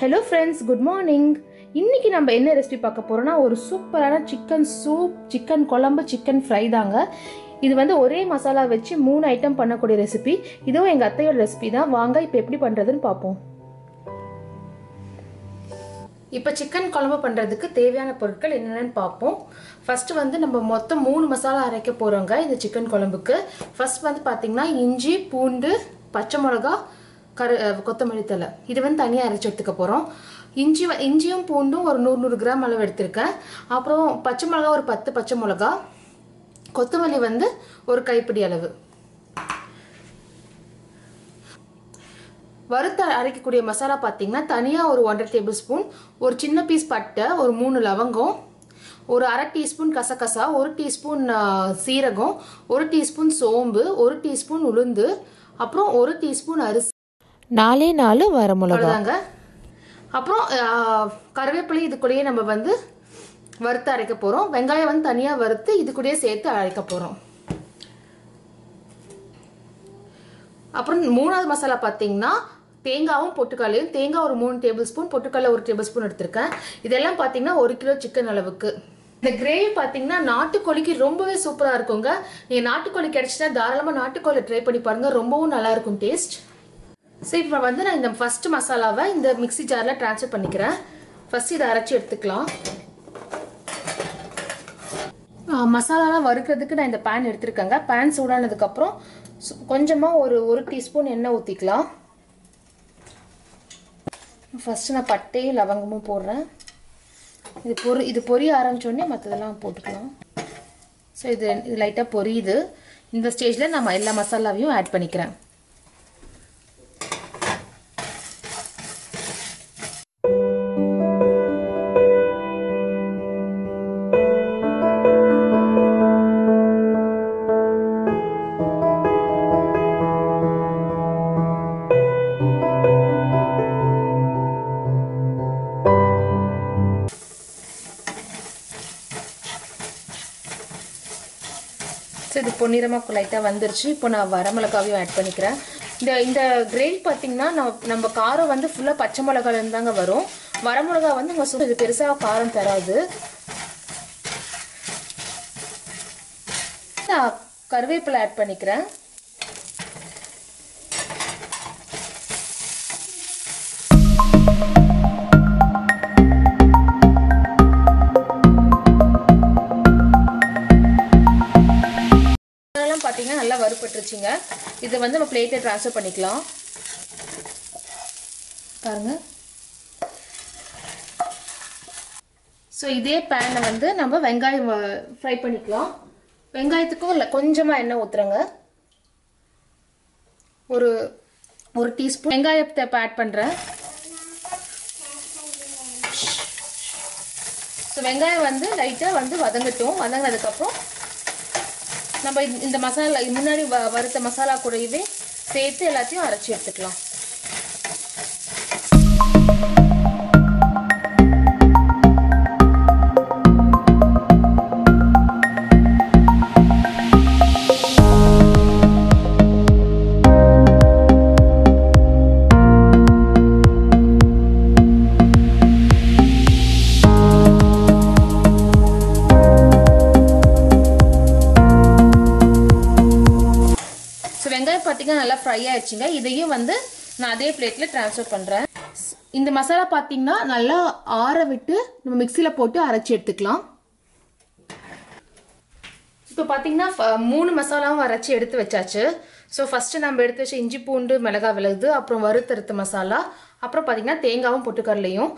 Hello friends good morning இன்னைக்கு நம்ம என்ன ரெசிபி பார்க்க போகிறோம்னா ஒரு சூப்பரான சிக்கன் சூப் சிக்கன் குழம்பு சிக்கன் ஃப்ரை தாங்க. இது வந்து ஒரே மசாலா வச்சு மூணு ஐட்டம் பண்ணக்கூடிய ரெசிபி இதுவும் எங்கள் அத்தையோட ரெசிபி தான். வாங்க இப்போ எப்படி பண்ணுறதுன்னு பார்ப்போம். இப்போ சிக்கன் குழம்பு பண்ணுறதுக்கு தேவையான பொருட்கள் என்னென்னு பார்ப்போம். ஃபஸ்ட்டு வந்து நம்ம மொத்தம் மூணு மசாலா அரைக்க போகிறோங்க இந்த சிக்கன் குழம்புக்கு. ஃபர்ஸ்ட் வந்து பார்த்திங்கன்னா இஞ்சி பூண்டு பச்சை மிளகா கரு கொத்தமல்லி தழை. இது வந்து தனியாக அரைச்சி எடுத்துக்க போகிறோம் இஞ்சி இஞ்சியும் பூண்டும் ஒரு நூறு நூறு கிராம் அளவு எடுத்திருக்கேன். அப்புறம் பச்சை மிளகா ஒரு பத்து பச்சை மிளகா. கொத்தமல்லி வந்து ஒரு கைப்பிடி அளவு. வறுத்த அரைக்கக்கூடிய மசாலா பார்த்தீங்கன்னா தனியாக ஒரு ஒன்றரை டேபிள் ஸ்பூன் ஒரு சின்ன பீஸ் பட்டை ஒரு மூணு லவங்கம் ஒரு அரை டீஸ்பூன் கசகசா ஒரு டீஸ்பூன் சீரகம் ஒரு டீஸ்பூன் சோம்பு ஒரு டீஸ்பூன் உளுந்து அப்புறம் ஒரு டீஸ்பூன் அரிசி. நாலே நாலு வர மிளகாங்க அப்புறம் கருவேப்பிலை இதுக்குள்ளேயே நம்ம வந்து வறுத்து அரைக்க போகிறோம் வெங்காயம் வந்து தனியாக வறுத்து இது கூடயே சேர்த்து அரைக்க போகிறோம் அப்புறம் மூணாவது மசாலா பார்த்தீங்கன்னா தேங்காவும் பொட்டுக்கல்லையும் தேங்காய் ஒரு மூணு டேபிள் ஸ்பூன் பொட்டுக்கல்ல ஒரு டேபிள் ஸ்பூன் எடுத்திருக்கேன். இதெல்லாம் பார்த்தீங்கன்னா ஒரு கிலோ சிக்கன் அளவுக்கு. இந்த கிரேவி பார்த்தீங்கன்னா நாட்டுக்கோழிக்கு ரொம்பவே சூப்பராக இருக்குங்க. நீங்கள் நாட்டுக்கோழி கிடச்சிட்டா தாராளமாக நாட்டுக்கோழி ட்ரை பண்ணி பாருங்கள் ரொம்பவும் நல்லாயிருக்கும் டேஸ்ட் ஸோ இப்போ வந்து நான் இந்த ஃபர்ஸ்ட் மசாலாவை இந்த மிக்சி ஜாரில் ட்ரான்ஸ்ஃபர் பண்ணிக்கிறேன். ஃபர்ஸ்ட் இதை அரைச்சி எடுத்துக்கலாம். மசாலாலாம் வறுக்கிறதுக்கு நான் இந்த பேன் எடுத்துருக்கேங்க. பேன் சூடானதுக்கப்புறம் கொஞ்சமாக ஒரு ஒரு டீஸ்பூன் எண்ணெய் ஊற்றிக்கலாம் ஃபஸ்ட்டு நான் பட்டையும் லவங்கமும் போடுறேன். இது பொரி இது பொரிய ஆரம்பித்தோடனே மற்றதெல்லாம் போட்டுக்கலாம். ஸோ இது இது லைட்டாக பொரியுது. இந்த ஸ்டேஜில் நம்ம எல்லா மசாலாவையும் ஆட் பண்ணிக்கிறேன். பொன்னிறமாக லைட்டாக வந்துருச்சு. இப்போ நான் வரமிளகாவையும் ஆட் பண்ணிக்கிறேன். இந்த இந்த கிரேவி பார்த்தீங்கன்னா நம்ம நம்ம காரம் வந்து ஃபுல்லாக பச்சை மிளகாலேருந்து தாங்க வரும். வரமிளகா வந்து உங்கள் சூப் இது பெருசாக காரம் தராது. நான் கருவேப்பிலை ஆட் பண்ணிக்கிறேன். நல்லா இதை வந்து நம்ம பிளேட்டில் ட்ரான்ஸ்ஃபர் பண்ணிக்கலாம். பாருங்கள் ஸோ இதே பேனில் வந்து நம்ம வெங்காயம் ஃப்ரை பண்ணிக்கலாம். வெங்காயத்துக்கும் இல்லை கொஞ்சமாக எண்ணெய் ஊற்றுறங்க ஒரு ஒரு டீஸ்பூன் வெங்காயத்தை இப்போ ஆட் பண்ணுறேன் ஸோ வெங்காயம் வந்து லைட்டாக வந்து வதங்கட்டும். வதங்கினதுக்கப்புறம் நம்ம இந்த- இந்த மசாலா முன்னாடி வ- வறுத்த மசாலா கூடவே சேர்த்து எல்லாத்தையும் அரைச்சி எடுத்துக்கலாம். வெங்காயம் பார்த்தீங்கன்னா நல்லா ஃப்ரை ஆயிடுச்சுங்க. இதையும் வந்து நான் அதே பிளேட்டில் ட்ரான்ஸ்ஃபர் பண்ணுறேன் இந்த மசாலா பார்த்தீங்கன்னா நல்லா ஆற விட்டு நம்ம மிக்சியில் போட்டு அரைச்சி எடுத்துக்கலாம். இப்போ பார்த்தீங்கன்னா ஃப- மூணு மசாலாவும் அரைச்சி எடுத்து வச்சாச்சு. ஸோ ஃபஸ்ட்டு நம்ம எடுத்து வச்ச இஞ்சி பூண்டு மிளகா விலகுது அப்புறம் வறுத்தறுத்த மசாலா அப்புறம் பார்த்தீங்கன்னா தேங்காவும் பொட்டுக்கடலையும்.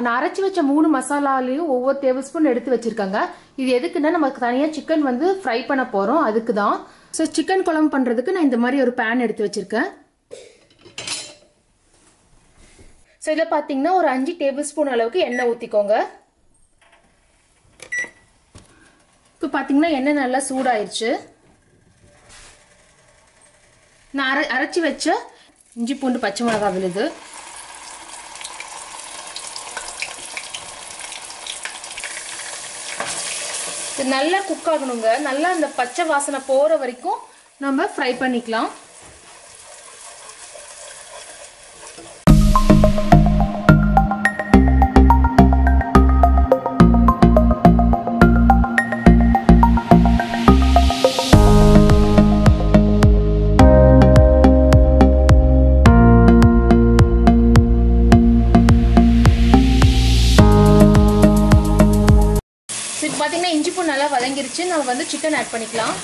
நான் அரைச்சி வச்ச மூணு மசாலாலையும் ஒவ்வொரு டேபிள் ஸ்பூன் எடுத்து வச்சுருக்காங்க. இது எதுக்குன்னா நமக்கு தனியாக சிக்கன் வந்து ஃப்ரை பண்ண போகிறோம் அதுக்கு தான் ஸோ சிக்கன் குழம்பு பண்ணுறதுக்கு நான் இந்த மாதிரி ஒரு பேன் எடுத்து வச்சுருக்கேன். ஸோ இதில் பார்த்தீங்கன்னா ஒரு அஞ்சு டேபிள் ஸ்பூன் அளவுக்கு எண்ணெய் ஊற்றிக்கோங்க இப்போ பார்த்தீங்கன்னா எண்ணெய் நல்லா சூடாயிருச்சு. நான் அரை அரைச்சி வச்ச இஞ்சி பூண்டு பச்சை மிளகாய் விழுது. நல்லா குக் ஆகணுங்க. நல்லா அந்த பச்சை வாசனை போகிற வரைக்கும் நம்ம ஃப்ரை பண்ணிக்கலாம். நல்லா நம்ம வந்து சிக்கன் ஆட் பண்ணிக்கலாம்.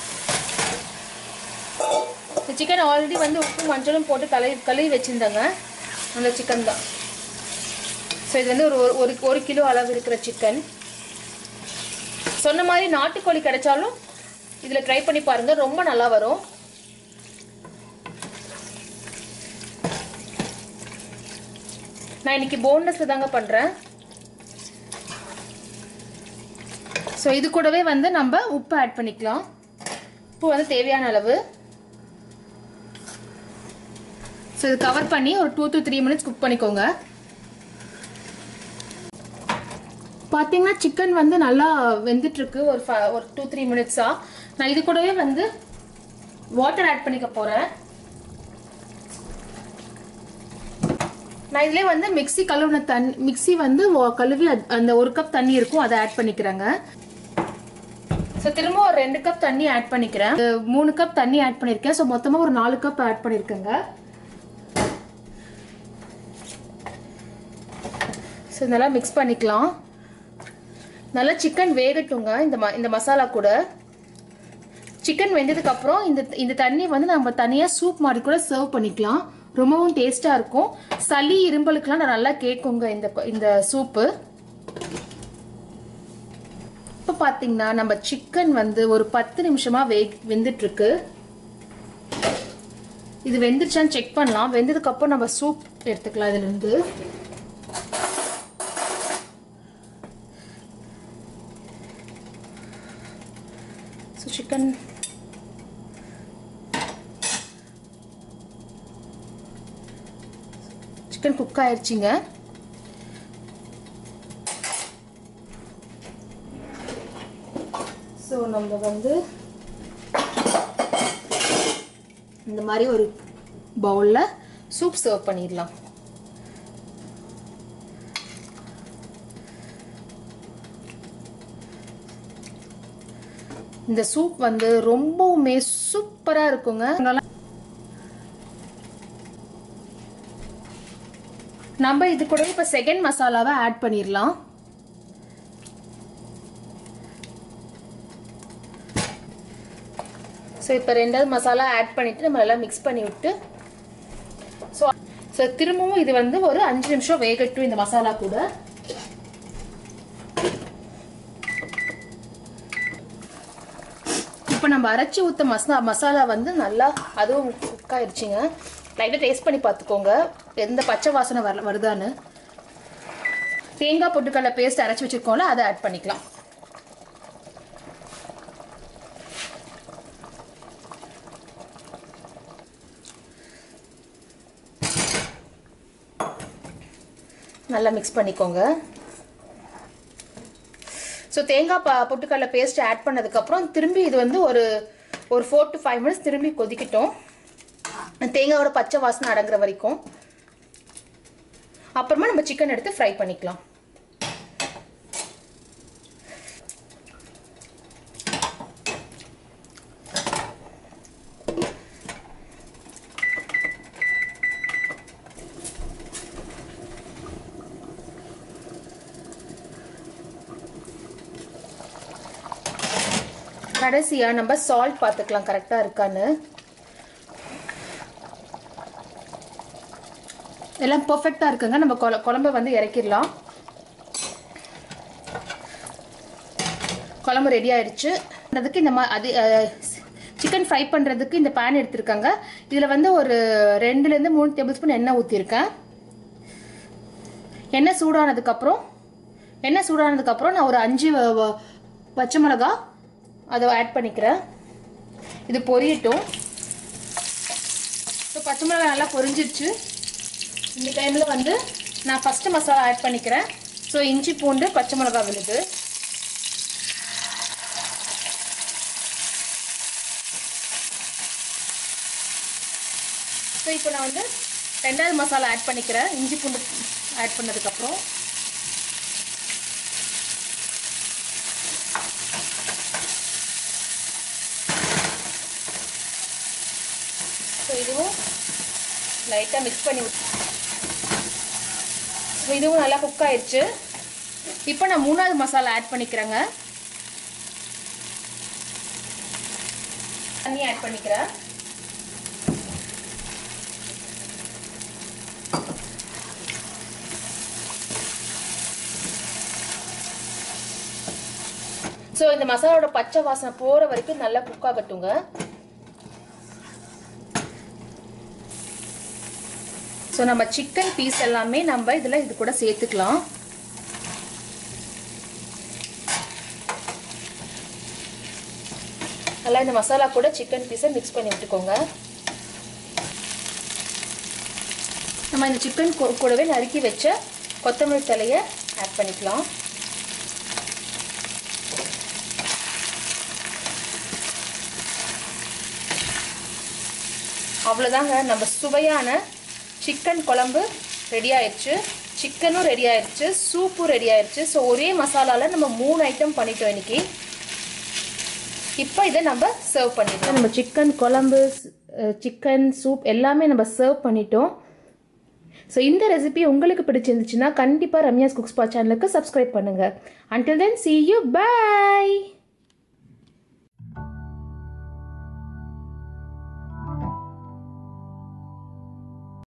இந்த சிக்கன் ஆல்ரெடி வந்து உப்பு மஞ்சளும் போட்டு கழுவி கழுவி வச்சுருந்தாங்க. அந்த சிக்கன் தான். ஸோ இது வந்து ஒரு ஒரு- ஒரு ஒரு கிலோ அளவு இருக்கிற சிக்கன் சொன்ன மாதிரி நாட்டுக்கோழி கிடைச்சாலும் இதில் ட்ரை பண்ணி பாருங்கள் ரொம்ப நல்லா வரும். நான் இன்னைக்கு போன்லெஸ்ல தாங்க பண்ணுறேன் ஸோ இது கூடவே வந்து நம்ம உப்பு ஆட் பண்ணிக்கலாம். உப்பு வந்து தேவையான அளவு. ஸோ இது கவர் பண்ணி ஒரு two to three minutes cook பண்ணிக்கோங்க. பார்த்தீங்கன்னா சிக்கன் வந்து நல்லா வெந்துட்டுருக்கு. ஒரு ஃப- ஒரு டூ த்ரீ மினிட்ஸாக நான் இது கூடவே வந்து வாட்டர் ஆட் பண்ணிக்க போகிறேன் நான் இதுலேயே வந்து மிக்ஸி கழுவுன தண்ணி மிக்ஸி வந்து கழுவி அந்த ஒரு கப் தண்ணி இருக்கும். அதை ஆட் பண்ணிக்கிறேங்க. ஸோ திரும்ப ஒரு ரெண்டு கப் தண்ணி ஆட் பண்ணிக்கிறேன். மூணு கப் தண்ணி ஆட் பண்ணியிருக்கேன் ஸோ மொத்தமாக ஒரு நாலு கப் ஆட் பண்ணியிருக்கேங்க ஸோ நல்லா மிக்ஸ் பண்ணிக்கலாம். நல்லா சிக்கன் வேகட்டுங்க. இந்த ம இந்த மசாலா கூட. சிக்கன் வெந்ததுக்கப்புறம் இந்த இந்த தண்ணி வந்து நம்ம தனியாக சூப் மாதிரி கூட சர்வ் பண்ணிக்கலாம். ரொம்பவும் டேஸ்ட்டாக இருக்கும். சளி இரும்பலுக்கெலாம் நான் நல்லா கேட்குங்க இந்த இந்த சூப்பு பார்த்தீங்கன்னா நம்ம சிக்கன் வந்து ஒரு பத்து நிமிஷமாக வே வெந்துட்டு இருக்கு இது வெந்துருச்சான்னு செக் பண்ணலாம். வெந்ததுக்கு அப்புறம் நம்ம சூப் எடுத்துக்கலாம் இதுலேருந்து. ஸோ சிக்கன் சிக்கன் குக் ஆயிடுச்சிங்க ஸோ நம்ம வந்து இந்த மாதிரி ஒரு பவுலில் சூப் சர்வ் பண்ணிடலாம். இந்த சூப் வந்து ரொம்பவுமே சூப்பரா இருக்குங்க. நம்ம இது கூட இப்ப செகண்ட் மசாலாவை ஆட் பண்ணிடலாம். இப்போ ரெண்டாவது மசாலா ஆட் பண்ணிவிட்டு நம்ம எல்லாம் மிக்ஸ் பண்ணி விட்டு ஸோ ஸோ திரும்பவும் இது வந்து ஒரு அஞ்சு நிமிஷம் வேகட்டும் இந்த மசாலா கூட. இப்போ நம்ம அரைச்சி ஊற்ற மசா மசாலா வந்து நல்லா அதுவும் குக் ஆயிடுச்சிங்க லைட்டாக டேஸ்ட் பண்ணி பார்த்துக்கோங்க எந்த பச்சை வாசனை வர வருதான்னு. தேங்காய் பொட்டுக்கடலை பேஸ்ட் அரைச்சி வச்சுருக்கோம்ல அதை ஆட் பண்ணிக்கலாம். நல்லா மிக்ஸ் பண்ணிக்கோங்க. ஸோ தேங்காய் பா பொட்டுக்கடலை பேஸ்ட் ஆட் பண்ணதுக்கப்புறம் திரும்பி இது வந்து ஒரு ஒரு ஃபோர் டு ஃபைவ் மினிட்ஸ் திரும்பி கொதிக்கட்டும். தேங்காயோட பச்சை வாசனை அடங்குற வரைக்கும். அப்புறமா நம்ம சிக்கன் எடுத்து ஃப்ரை பண்ணிக்கலாம். கடைசியாக நம்ம சால்ட் பார்த்துக்கலாம் கரெக்டாக இருக்கான்னு. எல்லாம் பர்ஃபெக்டாக இருக்குங்க. நம்ம குழம்ப வந்து இறக்கிடலாம். குழம்பு ரெடி ஆயிடுச்சு. அதுக்கு இந்த மா அது சிக்கன் ஃப்ரை பண்ணுறதுக்கு இந்த பேன் எடுத்திருக்காங்க. இதில் வந்து ஒரு ரெண்டுலேருந்து மூணு டேபிள் ஸ்பூன் எண்ணெய் ஊற்றிருக்கேன் எண்ணெய் சூடானதுக்கப்புறம் எண்ணெய் சூடானதுக்கப்புறம் நான் ஒரு அஞ்சு பச்சை மிளகா அதை ஆட் பண்ணிக்கிறேன். இது பொரியட்டும். ஸோ பச்சை மிளகாய் நல்லா பொரிஞ்சிருச்சு. இந்த டைமில் வந்து நான் ஃபஸ்ட்டு மசாலா ஆட் பண்ணிக்கிறேன். ஸோ இஞ்சி பூண்டு பச்சை மிளகாய் விழுது. ஸோ இப்போ நான் வந்து ரெண்டாவது மசாலா ஆட் பண்ணிக்கிறேன். இஞ்சி பூண்டு ஆட் பண்ணதுக்கப்புறம். லைட்டாக மிக்ஸ் பண்ணி ஸோ இதுவும் நல்லா குக் ஆயிடுச்சு இப்போ நான் மூணாவது மசாலா ஆட் பண்ணிக்கிறேங்க. தண்ணி ஆட் பண்ணிக்கிறேன். ஸோ இந்த மசாலாவோட பச்சை வாசனை போகிற வரைக்கும் நல்லா குக் ஆகட்டுங்க. ஸோ நம்ம சிக்கன் பீஸ் எல்லாமே நம்ம இதில் இது கூட சேர்த்துக்கலாம். நல்லா இந்த மசாலா கூட சிக்கன் பீஸை மிக்ஸ் பண்ணி விட்டுக்கோங்க. நம்ம இந்த சிக்கன் கூடவே நறுக்கி வச்ச கொத்தமல்லி தலையை ஆட் பண்ணிக்கலாம். அவ்வளோதாங்க நம்ம சுவையான சிக்கன் குழம்பு ரெடி ஆயிடுச்சு சிக்கனும் ரெடி ஆயிடுச்சு சூப்பும் ரெடி ஆயிடுச்சு ஸோ ஒரே மசாலாவில் நம்ம மூணு ஐட்டம் பண்ணிட்டோம் இன்னைக்கு. இப்போ இதை நம்ம சர்வ் பண்ணிட்டோம் நம்ம சிக்கன் குழம்பு சிக்கன் சூப் எல்லாமே நம்ம சர்வ் பண்ணிட்டோம். ஸோ இந்த ரெசிபி உங்களுக்கு பிடிச்சிருந்துச்சுன்னா கண்டிப்பாக ரம்யாஸ் குக்ஸ்பா சேனலுக்கு சப்ஸ்கிரைப் பண்ணுங்கள் until then see you bye